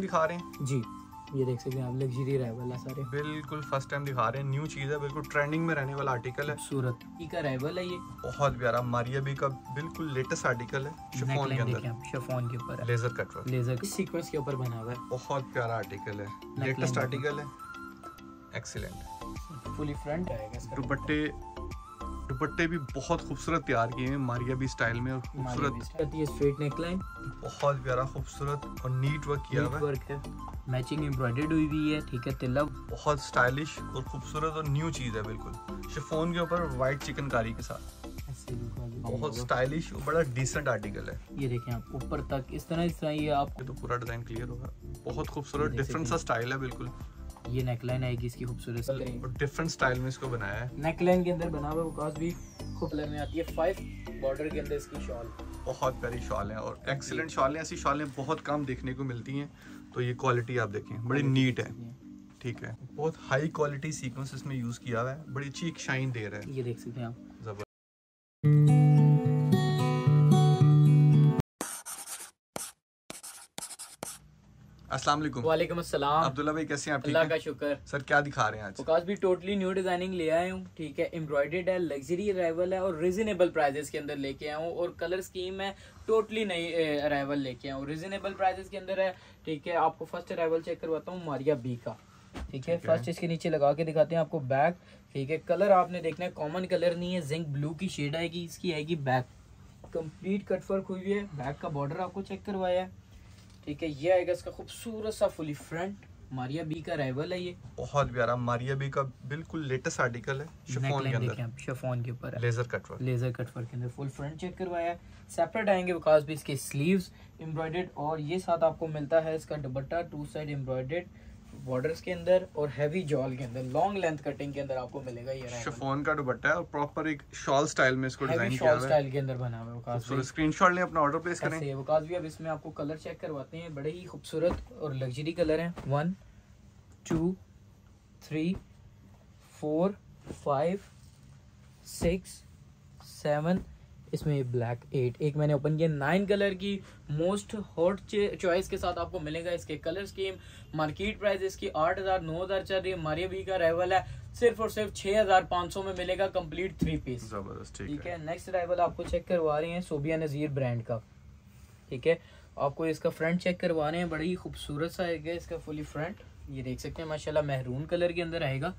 दिखा रहे हैं। जी ये देख सकते हैं आप लग्जरी रेवल है सारे। बिल्कुल फ़र्स्ट टाइम दिखा रहे हैं। न्यू चीज़ है बिल्कुल ट्रेंडिंग में रहने वाला आर्टिकल है। खूबसूरत। ई का रेवल है ये। बहुत प्यारा मारिया बी का बिल्कुल लेटेस्ट आर्टिकल है शिफॉन के अंदर। शिफॉन के ऊपर laser cut work laser sequins के ऊपर बना हुआ है। बहुत प्यारा आर्टिकल है। लेटेस्ट आर्टिकल है। एक्सीलेंट फुली फ्रंट आएगा दुपट्टे दुपट्टे भी बहुत खूबसूरत तैयार किए हैं मारिया बी स्टाइल में और खूबसूरत। ये स्ट्रेट नेकलाइन बहुत प्यारा खूबसूरत और नीट वर्क किया हुआ वर्क है। मैचिंग एम्ब्रॉयडर्ड हुई हुई है ठीक है तिलक। बहुत स्टाइलिश और खूबसूरत और न्यू चीज़ है बिल्कुल। शिफोन के ऊपर वाइट चिकनकारी के साथ। बहुत स्टाइलिश और बड़ा डिसेंट आर्टिकल है। ये देखें आप ऊपर तक इस तरह इस तरह ये आप तो पूरा डिज़ाइन क्लियर होगा। बहुत खूबसूरत डिफरेंट सा स्टाइल है बिल्कुल। ये नेकलाइन आएगी इसकी खूबसूरत डिफरेंट स्टाइल में इसको बनाया है। नेकलाइन के अंदर बना हुआ वकास भी खूब कलर में आती है। फाइव बॉर्डर के अंदर इसकी शॉल बहुत प्यारी शॉल है और एक्सीलेंट शॉल है। ऐसी शॉलें बहुत कम देखने को मिलती हैं। तो ये क्वालिटी आप देखें बड़ी नीट है। ठीक है। बहुत हाई क्वालिटी सीक्वेंस इसमें यूज़ किया हुआ है। बड़ी अच्छी एक शाइन दे रहा है। ये देख सकते हैं आप। ज़बरदस्त। अस्सलाम वालेकुम। वालेकुम अस्सलाम। अब्दुल्ला भाई कैसे हैं आप? अल्लाह का शुक्र। सर क्या दिखा रहे हैं आज? वकास भी टोटली न्यू डिज़ाइनिंग ले आया हूँ ठीक है? एम्ब्रॉयडेड है लग्जरी अराइवल है और रिजनेबल प्राइजेस के अंदर लेके आया हूँ और कलर स्कीम है टोटली नई अराइवल लेके आया हूँ। रिजनेबल प्राइजेस के अंदर है ठीक है? आपको फ़र्स्ट अराइवल चेक करवाता हूँ मारिया बी का ठीक है? फ़र्स्ट इसके नीचे लगा के दिखाते हैं आपको बैक ठीक है? कलर आपने देखना है कॉमन कलर नहीं है जिंक ब्लू की शेड आएगी इसकी आएगी बैक कंप्लीट कट वर्क हुई है बैक का बॉर्डर आपको चेक करवाया है। ठीक है ये आएगा इसका खूबसूरत सा फुली फ्रंट मारिया बी का राइवल है ये। बहुत प्यारा मारिया बी का बिल्कुल लेटेस्ट आर्टिकल है शिफॉन के अंदर। शिफॉन के ऊपर। है laser cut work laser cut work के अंदर फुल फ्रंट चेक करवाया सेपरेट आएँगे बिकॉज़ भी इसके स्लीव्स एम्ब्रॉयडेड और ये साथ आपको मिलता है इसका dupatta two side embroidered borders के अंदर और हैवी जॉल के अंदर लॉन्ग लेंथ कटिंग के अंदर आपको मिलेगा ये शिफॉन का दुपट्टा है और प्रॉपर एक शॉल स्टाइल में इसको डिज़ाइन किया हुआ है। स्टाइल के अंदर बना हुआ है वकास खूबसूरत स्क्रीनशॉट लें अपना ऑर्डर प्लेस करें। वकास भी अब इसमें आपको कलर चेक करवाते हैं बड़े ही खूबसूरत और लग्जरी कलर हैं। One two three four five six seven इसमें ब्लैक एट एक मैंने ओपन किया नाइन कलर की मोस्ट हॉट चॉइस के साथ आपको मिलेगा इसके कलर स्कीम मार्केट प्राइस इसकी आठ हज़ार नौ हज़ार चल रही है। मारिया बी का रेवल है सिर्फ़ और सिर्फ़ छह हज़ार पाँच सौ में मिलेगा कंप्लीट थ्री पीस ज़बरदस्त ठीक है। है नेक्स्ट अराइवल आपको चेक करवा रहे हैं सोबिया नज़ीर ब्रांड का। ठीक है आपको इसका फ्रंट चेक करवा रहे हैं बड़ा ही खूबसूरत सा आएगा इसका फुली फ्रंट ये देख सकते हैं माशाल्लाह महरून कलर के अंदर आएगा।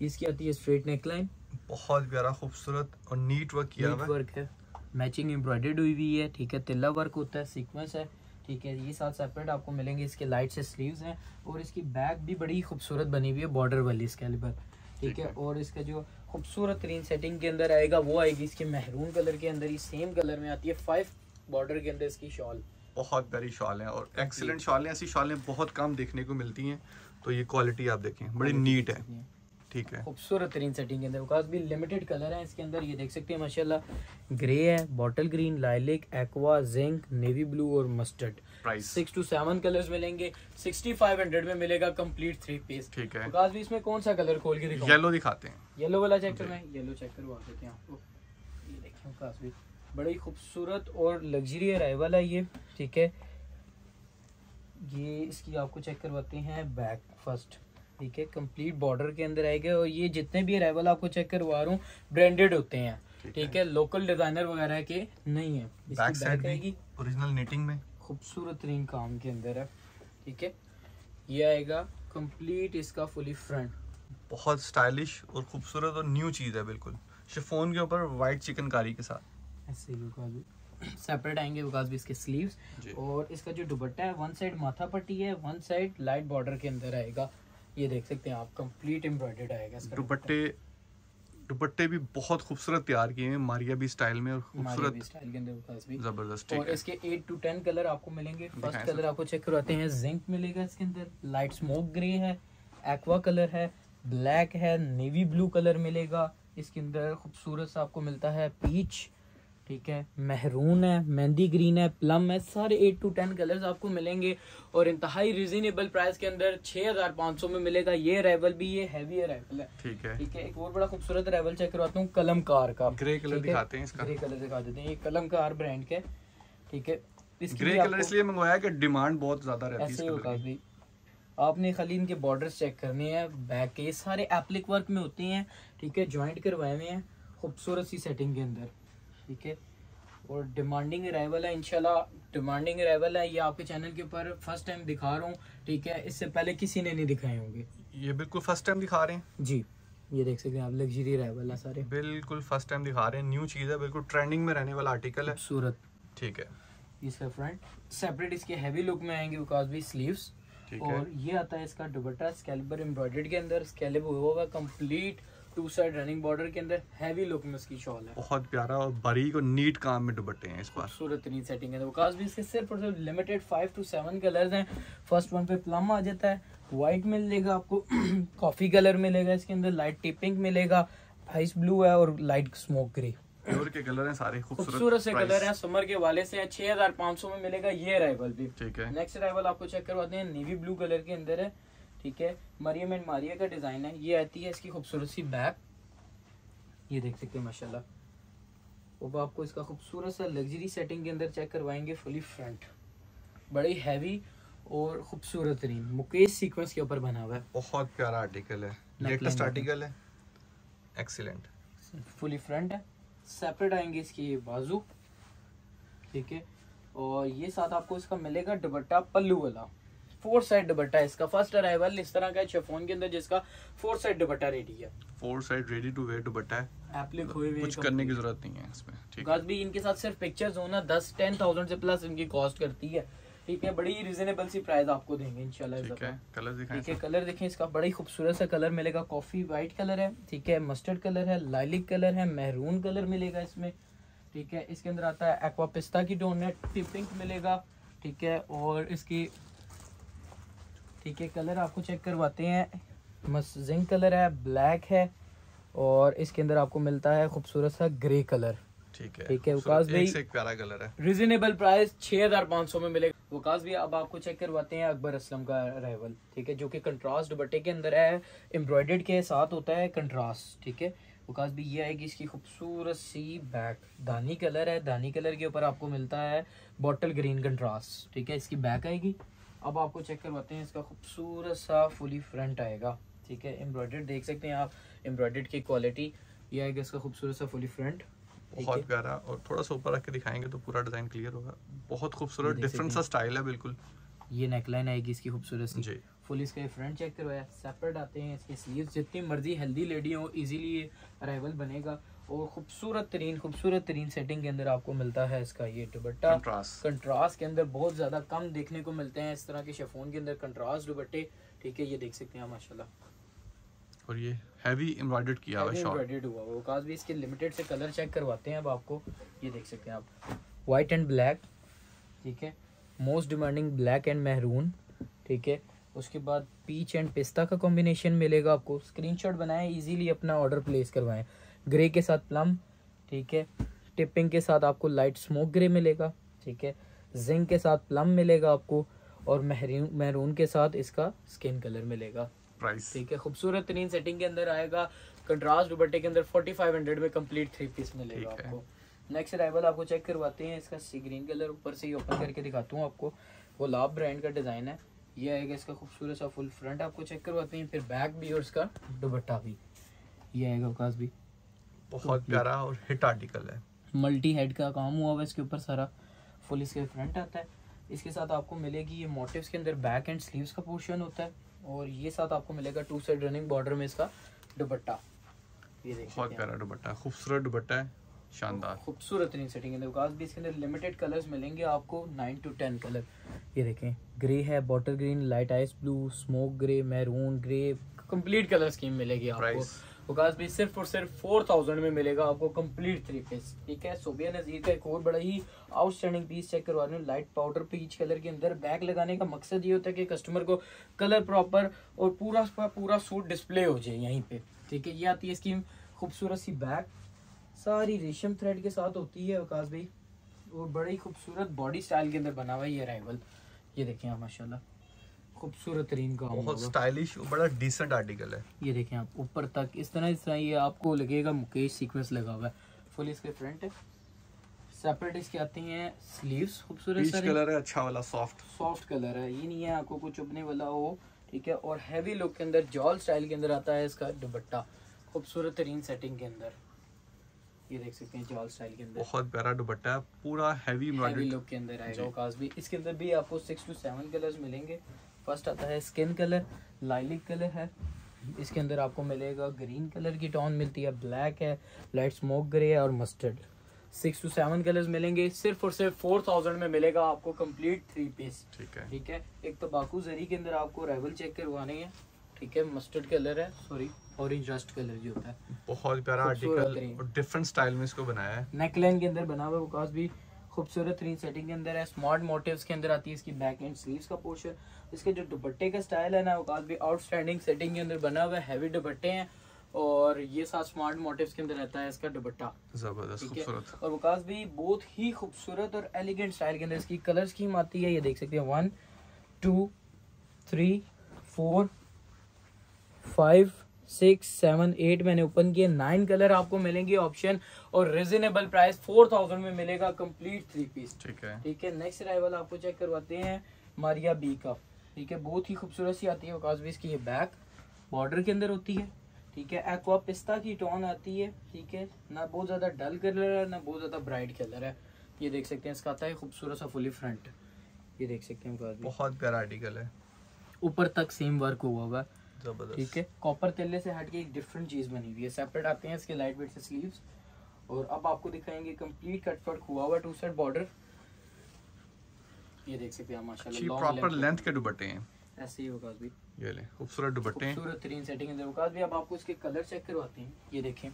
इसकी आती है स्ट्रेट नेकलाइन बहुत प्यारा खूबसूरत और नीट वर्क किया हुआ वर्क है। मैचिंग एम्ब्रॉयडर्ड हुई हुई है ठीक है? तिल्ला वर्क होता है सीक्वेंस है ठीक है? ये साथ सेपरेट आपको मिलेंगे इसके लाइट से स्लीव्स हैं और इसकी बैक भी बड़ी खूबसूरत बनी हुई है बॉर्डर वाली इसके कैलिबर ठीक ठीक है? है। और इसका जो खूबसूरत तरीन सेटिंग के अंदर आएगा वो आएगी इसके महरून कलर के अंदर ही सेम कलर में आती है फाइव बॉर्डर के अंदर इसकी शॉल बहुत प्यारी शॉल है और एक्सीलेंट शॉल है ऐसी शॉलें बहुत कम देखने को मिलती हैं तो ये क्वालिटी आप देखें बड़ी नीट है। ठीक है। खूबसूरत तरीन सेटिंग के अंदर वकास भी लिमिटेड कलर है इसके अंदर ये देख सकते हैं माशाल्लाह। ग्रे है bottle green lilac aqua zinc navy blue और mustard price six two seven colours मिलेंगे सिक्सटी फाइव हंड्रेड में मिलेगा कंप्लीट थ्री पीस ठीक है। वकास भी इसमें कौन सा कलर खोल के दिखाऊँ? येलो दिखाते हैं। येलो वाला चेक। करना है। येलो चेक करवा देते हैं आपको। ये देखिए वकास भी। बड़ी खूबसूरत और लग्जरी अराइवल है ये। ठीक है। ये इसकी आपको चेक करवाते हैं बैक फ़र्स्ट ठीक है कंप्लीट बॉर्डर के अंदर आएगा और ये जितने भी अराइवल आपको चेक करवा रहा हूँ ब्रांडेड होते हैं। ठीक है। लोकल डिज़ाइनर वगैरह के नहीं है। बैक साइड आएगी। ओरिजिनल नीटिंग में। खूबसूरत तरीन काम के अंदर है। ठीक है ये आएगा कंप्लीट इसका फुली फ्रंट बहुत स्टाइलिश और खूबसूरत और न्यू चीज़ है बिल्कुल। शिफोन के ऊपर वाइट चिकनकारी के साथ। ऐसे ही सेपरेट आएँगे बिकॉज़ भी इसके स्लीव्स और इसका जो दुपट्टा है वन साइड माथा पट्टी है वन साइड लाइट बॉर्डर के अंदर आएगा। ये देख सकते हैं आप कंप्लीट एम्ब्रॉयडर्ड आएगा दुपट्टे दुपट्टे। भी बहुत खूबसूरत तैयार किए हैं मारिया भी स्टाइल में और खूबसूरत स्टाइल के अंदर ज़बरदस्त और इसके एट टू टेन कलर आपको मिलेंगे। फ़र्स्ट कलर आपको चेक करवाते हैं जिंक मिलेगा इसके अंदर लाइट स्मोक ग्रे है एक्वा कलर है ब्लैक है नेवी ब्लू कलर मिलेगा इसके अंदर खूबसूरत सा आपको मिलता है पीच ठीक है? महरून है मेहंदी ग्रीन है प्लम है सारे एट टू टेन कलर्स आपको मिलेंगे और इंतहाई रिजनेबल प्राइस के अंदर छः हज़ार पाँच सौ में मिलेगा ये अराइवल भी ये हैवी अराइवल है। ठीक है। ठीक है एक और बड़ा खूबसूरत अराइवल चेक करवाता हूँ कलमकार का। ग्रे कलर दिखाते हैं इसका। ग्रे कलर दिखा देते हैं ये कलमकार ब्रांड के। ठीक है ग्रे कलर इसलिए मंगवाया कि डिमांड बहुत ज़्यादा रहती है आपने खाली इनके बॉर्डर्स चेक करने हैं बैक के सारे एप्लिक वर्क में होते हैं ठीक है ज्वाइंट करवाए हुए हैं खूबसूरत सी सेटिंग के अंदर। ठीक है? और डिमांडिंग अराइवल है इंशाल्लाह डिमांडिंग अराइवल है ये आपके चैनल के ऊपर फ़र्स्ट टाइम दिखा रहा हूँ ठीक है? इससे पहले किसी ने नहीं दिखाए होंगे। ये बिल्कुल फ़र्स्ट टाइम दिखा रहे हैं। जी ये देख सकते हैं आप लग्जरी अराइवल है सारे। बिल्कुल फ़र्स्ट टाइम दिखा रहे हैं न्यू चीज़ है बिल्कुल ट्रेंडिंग में रहने वाला आर्टिकल है। खूबसूरत। ठीक है। इसका फ्रंट सेपरेट इसके हैवी लुक में आएँगे बिकॉज़ भी स्लीव्स और ये आता है इसका दुपट्टा स्कैल्बर एम्ब्रॉयडर्ड के अंदर स्कैल्ब हुआ होगा complete two side running border के अंदर हैवी लुक में इसकी शॉल है। बहुत प्यारा और बारीक और नीट काम में दुपट्टे हैं इस बार। खूबसूरत इतनी सेटिंग है। बिकॉज़ भी इसके सिर्फ़ और सिर्फ़ limited five two seven colours हैं। फ़र्स्ट वन पे प्लम आ जाता है वाइट मिलेगा आपको कॉफ़ी कलर मिलेगा इसके अंदर लाइट टिपिंग मिलेगा आइस ब्लू है और लाइट स्मोक ग्रे प्योर के कलर हैं सारे खूबसूरत खूबसूरत से कलर है समर के वाले से छह हज़ार पाँच सौ में मिलेगा ये अराइवल भी। ठीक है। नेक्स्ट अराइवल आपको चेक करवाते हैं नेवी ब्लू कलर के अंदर है। ठीक है? मरियम एंड मारिया का डिज़ाइन है। ये आती है इसकी खूबसूरत सी बैक। ये देख सकते हैं माशाल्लाह। वो आपको इसका खूबसूरत सा लग्जरी सेटिंग के अंदर चेक करवाएँगे फुली फ्रंट बड़ी हैवी और खूबसूरत तरीन मुकेश सीक्वेंस के ऊपर बना हुआ है। बहुत प्यारा आर्टिकल है। लेटेस्ट आर्टिकल है? एक्सीलेंट फुली फ्रंट है। सेपरेट आएँगे इसके ये बाजू। ठीक है? और ये साथ आपको इसका मिलेगा दुपट्टा पल्लू वाला। फोर साइड दुपट्टा है। इसका फ़र्स्ट अराइवल इस तरह का शिफॉन के अंदर जिसका फोर साइड दुपट्टा रेडी है। Four side ready to wear दुपट्टा है। एप्लिक हुए कुछ करने की ज़रूरत नहीं है इसमें ठीक है। भी इनके साथ सिर्फ़ पिक्चर्स हो ना दस टेन थाउज़ेंड से प्लस इनकी कॉस्ट करती है। ठीक है बड़ी रिजनेबल सी प्राइस आपको देंगे इंशाल्लाह ठीक है कलर दिखाएँ ठीक है कलर देखें इसका बड़ा ही खूबसूरत सा कलर मिलेगा। कॉफ़ी वाइट कलर है ठीक है मस्टर्ड कलर है लाइलिक कलर है मेहरून कलर मिलेगा इसमें। ठीक है इसके अंदर आता है एक्वा पिस्ता की है पिंक मिलेगा। ठीक है और इसकी ठीक है कलर आपको चेक करवाते हैं। मस जिंक कलर है ब्लैक है और इसके अंदर आपको मिलता है खूबसूरत सा ग्रे कलर। ठीक है ठीक है, वकास भाई- एक से एक प्यारा कलर है। रिजनेबल प्राइस छह हज़ार पाँच सौ में मिलेगा। वकास भी अब आपको चेक करवाते हैं अकबर असलम का रेवल ठीक है जो कि कंट्रास्ट दुपट्टे के अंदर है एम्ब्रॉयडर्ड के साथ होता है कंट्रास्ट ठीक है। वकास भी ये आएगी इसकी खूबसूरत सी बैक धानी कलर है धानी कलर के ऊपर आपको मिलता है बॉटल ग्रीन कंट्रास्ट ठीक है इसकी बैक आएगी। अब आपको चेक करवाते हैं इसका खूबसूरत सा फुली फ्रंट आएगा। ठीक है? एम्ब्रॉयडर्ड देख सकते हैं आप एम्ब्रॉयडर्ड की क्वालिटी ये आएगा इसका खूबसूरत सा फुली फ्रंट बहुत प्यारा और थोड़ा सा ऊपर रख के दिखाएँगे तो पूरा डिज़ाइन क्लियर होगा। बहुत खूबसूरत डिफरेंट सा स्टाइल है बिल्कुल। ये नेकलाइन आएगी इसकी खूबसूरत सी। जी। फुल इसका फ्रंट चेक करवाया। सेपरेट आते हैं इसके स्लीव्स जितनी मर्ज़ी हेल्दी लेडी हो इजीली ये अराइवल बनेगा। और खूबसूरत तरीन खूबसूरत तरीन सेटिंग के अंदर आपको मिलता है इसका ये दुबट्टा कंट्रास्ट कंट्रास्ट के अंदर बहुत ज़्यादा कम देखने को मिलते हैं इस तरह के शेफोन के अंदर कंट्रास्ट दुपट्टे। ठीक है ये देख सकते हैं आप माशाल्लाह। और ये हैवी एम्ब्रॉयडर्ड किया हुआ है एम्ब्रॉयडर्ड हुआ काज भी इसके लिमिटेड से कलर चेक करवाते हैं अब आपको। ये देख सकते हैं आप। वाइट एंड ब्लैक ठीक है most demanding black and maroon ठीक है उसके बाद पीच एंड पिस्ता का कॉम्बिनेशन मिलेगा आपको। स्क्रीनशॉट बनाएँ इजीली अपना ऑर्डर प्लेस करवाएँ। ग्रे के साथ प्लम ठीक है? टिपिंग के साथ आपको लाइट स्मोक ग्रे मिलेगा ठीक है? जिंक के साथ प्लम मिलेगा आपको और महरून महरून के साथ इसका स्किन कलर मिलेगा प्राइस ठीक है? खूबसूरत तरीन सेटिंग के अंदर आएगा कंट्रास्ट दुपट्टे के अंदर 4500 में कंप्लीट थ्री पीस मिलेगा आपको। नेक्स्ट अराइवल आपको चेक करवाते हैं इसका सी ग्रीन कलर ऊपर से ही ओपन करके दिखाता हूँ आपको। वो लाभ ब्रांड का डिज़ाइन है। ये आएगा इसका खूबसूरत सा फुल फ्रंट आपको चेक करवाते हैं फिर बैक भी और इसका दुपट्टा भी। ये आएगा अवकाश भी। बहुत प्यारा और हिट आर्टिकल है। मल्टी हेड का काम हुआ हुआ है इसके ऊपर सारा। फुल इसके फ्रंट आता है। इसके साथ आपको मिलेगी ये मोटिव्स के अंदर बैक एंड स्लीव्स का पोर्शन होता है। और ये साथ आपको मिलेगा टू साइड रनिंग बॉर्डर में इसका दुपट्टा। ये देख बहुत प्यारा दुपट्टा खूबसूरत दुपट्टा है। शानदार। खूबसूरत नहीं सेटिंग है। विकास भी इसके अंदर लिमिटेड कलर्स मिलेंगे आपको नाइन टू टेन कलर ये देखें ग्रे है bottle green light ice blue smoke grey maroon grey complete colour scheme मिलेगी आपको। Price? विकास भी सिर्फ़ और सिर्फ़ फोर थाउज़ेंड में मिलेगा आपको कंप्लीट थ्री पीस ठीक है? सोबिया नजीर का एक और बड़ा ही आउटस्टैंडिंग पीस चेक करवा रहे हूँ लाइट पाउडर पीच कलर के अंदर। बैग लगाने का मकसद ये होता है कि कस्टमर को कलर प्रॉपर और पूरा पूरा सूट डिस्प्ले हो जाए यहीं पे, ठीक है? ये आती है इसकी खूबसूरत सी बैग सारी रेशम थ्रेड के साथ होती है विकास भाई, और बड़े ही खूबसूरत बॉडी स्टाइल के अंदर बना हुआ ये अराइवल ये देखें आप, माशाल्लाह। खूबसूरत तरीन काम बहुत स्टाइलिश और बड़ा डिसेंट आर्टिकल है। ये देखें आप ऊपर तक इस तरह इस तरह ये आपको लगेगा मुकेश सीक्वेंस लगा हुआ है। फुल इसके फ्रंट है। सेपरेट इसके आते हैं स्लीव्स खूबसूरत सारे। कलर है अच्छा वाला सॉफ्ट सॉफ्ट कलर है। ये नहीं है आपको कुछ चुभने वाला हो ठीक है? और हैवी लुक के अंदर जॉल स्टाइल के अंदर आता है इसका दुपट्टा। खूबसूरत तरीन सेटिंग के अंदर। ये देख सकते हैं जॉल स्टाइल के अंदर। बहुत प्यारा दुपट्टा है पूरा हैवी हैवी लुक के अंदर आएगा। भी इसके अंदर भी आपको सिक्स टू सेवन कलर्स मिलेंगे। फ़र्स्ट आता है स्किन कलर लाइलिक कलर है। इसके अंदर आपको मिलेगा ग्रीन कलर की टोन मिलती है ब्लैक है लाइट स्मोक ग्रे है और mustard. Six two seven colours मिलेंगे सिर्फ़ और सिर्फ़ फोर थाउज़ेंड में मिलेगा आपको कंप्लीट थ्री पीस। ठीक है। ठीक है? एक तबाकू जरी के अंदर आपको राइवल चेक करवाने हैं। ठीक है? मस्टर्ड कलर है सॉरी ऑरेंज रस्ट कलर जो होता है। बहुत प्यारा आर्टिकल और डिफरेंट स्टाइल में इसको बनाया है। नेकलाइन के अंदर बना हुआ है भी। खूबसूरत तरीन सेटिंग के अंदर है। स्मार्ट मोटिव्स के अंदर आती है इसकी बैक एंड स्लीव्स का पोर्शन इसके जो दुपट्टे का स्टाइल है ना वकास भी आउटस्टैंडिंग सेटिंग के अंदर बना हुआ है। हैवी दुपट्टे हैं और ये साथ स्मार्ट मोटिव्स के अंदर रहता है इसका दुपट्टा। ज़बरदस्त खूबसूरत। और वकास भी बहुत ही खूबसूरत और एलिगेंट स्टाइल के अंदर इसकी कलर स्कीम आती है। ये देख सकते हैं। One two three four five six seven eight मैंने ओपन किए। नाइन कलर आपको मिलेंगे ऑप्शन और रिजनेबल प्राइस फोर थाउज़ेंड में मिलेगा कंप्लीट थ्री पीस ठीक है। ठीक है नेक्स्ट अराइवल आपको चेक करवाते हैं मारिया बी का। ठीक है बहुत ही खूबसूरत सी आती है वकास भी इसकी ये बैक बॉर्डर के अंदर होती है। ठीक है एक्वा पिस्ता की टोन आती है। ठीक है ना बहुत ज़्यादा डल कलर है ना बहुत ज़्यादा ब्राइट कलर है। ये देख सकते हैं इसका आता है खूबसूरत सा फुली फ्रंट ये देख सकते हैं बहुत प्यारा आर्टिकल है। ऊपर तक सेम वर्क हुआ हुआ है ठीक है? कॉपर तेले से हट के एक डिफरेंट चीज़ बनी हुई है। सेपरेट आते हैं इसके लाइट वेट से स्लीव्स और अब आपको दिखाएँगे कंप्लीट कट वर्क हुआ हुआ टू सेट बॉर्डर ये देख सकते हैं माशाल्लाह प्रॉपर लेंथ के दुपट्टे हैं। ऐसे ही होगा भी ये ले खूबसूरत दुपट्टे हैं। खूबसूरत तरीन सेटिंग है वकास भी अब आपको इसके कलर चेक करवाते हैं। ये देखें।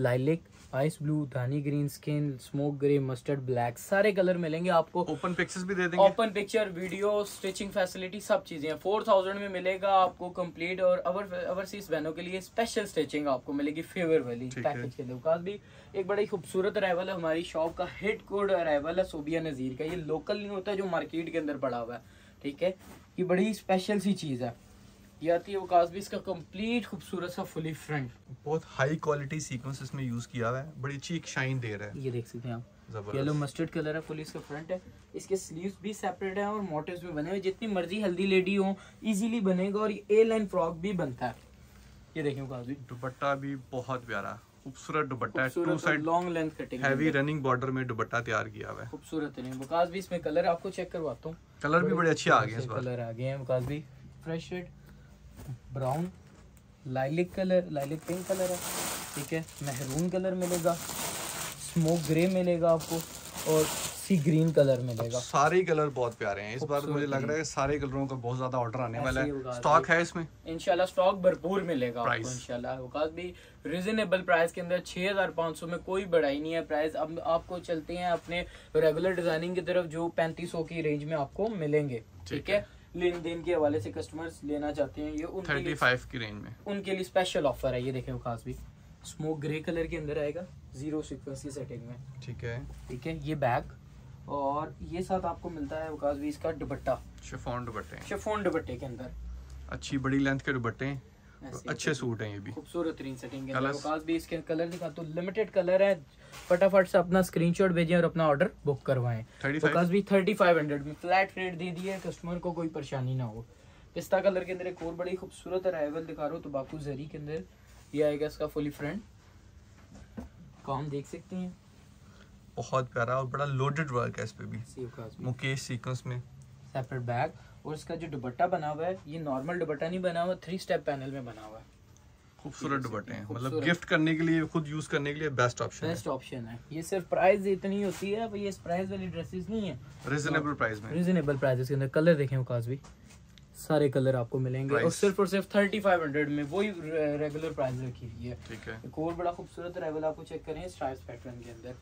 लाइलिक आइस ब्लू धानी green skin smoke grey mustard black सारे कलर मिलेंगे आपको। ओपन पिक्चर्स भी दे देंगे। Open picture video stitching facility सब चीज़ें फोर थाउज़ेंड में मिलेगा आपको कंप्लीट और अवर ओवरसीज बहनों के लिए स्पेशल स्टिचिंग आपको मिलेगी फेवर वाली पैकेज के लिए भी। एक बड़ा ही खूबसूरत अराइवल है हमारी शॉप का हिट कोड अराइवल है सोबिया नजीर का। ये लोकल नहीं होता जो मार्केट के अंदर पड़ा हुआ है। ठीक है? ये बड़ी स्पेशल सी चीज़ है। ये आती है वकास भी इसका कंप्लीट खूबसूरत सा फुली फ्रंट बहुत हाई क्वालिटी सीक्वेंस इसमें यूज़ किया हुआ है। बड़ी अच्छी एक शाइन दे रहा है। ये देख सकते हैं आप। येलो मस्टर्ड कलर है फुल इसका फ्रंट है। इसके स्लीव्स भी सेपरेट है और मोटिव्स भी बने हुए जितनी मर्ज़ी हेल्दी लेडी हो इजीली बनेगा और ये ए लाइन फ्रॉक भी बनता है। ये देखिए काफ़ी दुपट्टा भी बहुत प्यारा खूबसूरत दुपट्टा है। Two side long length cutting heavy running border में दुपट्टा तैयार किया हुआ है। खूबसूरत है। बकास भी इसमें कलर आपको चेक करवाता हूँ। कलर भी बड़े अच्छे आ गए हैं इस बार। कलर आ गए हैं बकास भी fresh red brown lilac colour lilac pink colour है ठीक है? मेहरून कलर मिलेगा स्मोक ग्रे मिलेगा आपको और सी ग्रीन कलर मिलेगा। सारे कलर बहुत प्यारे हैं। इस बार मुझे लग रहा है। सारे कलरों का बहुत ज़्यादा ऑर्डर आने वाला ही स्टॉक है इसमें? इनशाला स्टॉक भरपूर मिलेगा आपको Price? भी रिजनेबल प्राइस के अंदर छह हज़ार पाँच सौ में कोई बढ़ाई नहीं है प्राइस अब आपको चलते हैं अपने रेगुलर डिज़ाइनिंग की तरफ़ जो पैंतीस सौ की रेंज में आपको मिलेंगे ठीक है। लेन देन के हवाले से कस्टमर्स लेना चाहते हैं ये उनके थर्टी लिए फाइव की रेंज में। उनके लिए स्पेशल ऑफ़र है ये देखे खास भी। स्मोक ग्रे कलर के अंदर आएगा ज़ीरो सिक्वेंस की सेटिंग में। ठीक है। ठीक है ये बैग और ये साथ आपको मिलता है वकास भी इसका दुपट्टा। शिफोन दुपट्टे शिफोन दुपट्टे के अंदर। अच्छी बड़ी लेंथ के दुपट्टे हैं। अच्छे सूट हैं ये भी। खूबसूरत तरीन सेटिंग के अंदर। भी इसके कलर दिखा तो लिमिटेड कलर है। फटाफट से अपना स्क्रीनशॉट भेजें और अपना ऑर्डर बुक करवाएँ। 35? वकास भी थर्टी फाइव हंड्रेड में फ्लैट रेट दे है कस्टमर को कोई परेशानी ना हो। पिस्ता कलर के अंदर एक और बड़ी खूबसूरत अराइवल दिखा रहा हूँ तबाकू जरी के अंदर। ये आएगा इसका फुली फ्रंट काम देख सकते हैं? बहुत प्यारा और बड़ा लोडेड वर्क है इस पे भी। मुकेश सीक्वेंस में। सेपरेट बैग और इसका जो दुपट्टा बना हुआ है ये नॉर्मल दुपट्टा नहीं बना हुआ थ्री स्टेप पैनल में बना हुआ है। खूबसूरत दुपट्टे हैं। मतलब गिफ्ट करने के लिए खुद यूज़ करने के लिए बेस्ट ऑप्शन बेस्ट ऑप्शन है। ये सिर्फ़ प्राइस इतनी होती है ये प्राइस वाली ड्रेसेस नहीं है। रिजनेबल प्राइस में। रीजनेबल प्राइस के अंदर कलर देखें वकास भी। सारे कलर आपको मिलेंगे। और सिर्फ़ और सिर्फ़ थर्टी फाइव हंड्रेड में वही रेगुलर प्राइस रखी हुई है। ठीक है। एक और बड़ा खूबसूरत रेवल आपको चेक करें स्ट्राइप्स पैटर्न के अंदर।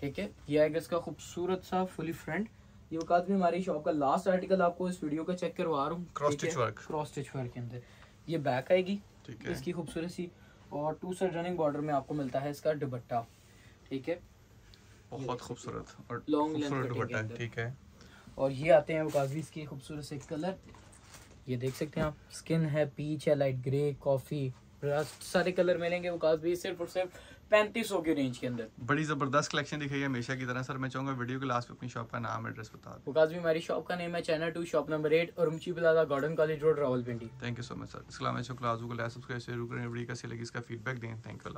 ठीक है? ये आएगा इसका खूबसूरत सा फुली फ्रंट ये वकात भी हमारी शॉप का लास्ट आर्टिकल आपको इस वीडियो का चेक करवा रहा हूँ। Cross stitch work. Cross stitch work के अंदर। ये बैक आएगी ठीक है। इसकी खूबसूरत सी और टू साइड रनिंग बॉर्डर में आपको मिलता है इसका दुपट्टा। ठीक है? बहुत खूबसूरत और के दुपट्टा ठीक है। और ये आते हैं वकाजी इसके खूबसूरत से कलर ये देख सकते हैं आप स्किन है पीच है लाइट ग्रे कॉफ़ी सारे कलर मिलेंगे वकास भी सिर्फ़ और सिर्फ़ पैंतीस सौ की रेंज के अंदर। बड़ी ज़बरदस्त कलेक्शन दिखाई है हमेशा की तरह। सर मैं चाहूँगा वीडियो के लास्ट में अपनी शॉप का नाम एड्रेस बता दो। बिकॉज़ भी हमारी शॉप का नेम है channel two shop number eight और ऊँची plaza garden college road Rawalpindi thank you so much sir इसके मैं को लाइक सब्सक्राइब ज़रूर करें वीडियो कैसी लगी इसका फीडबैक दें। Thank you.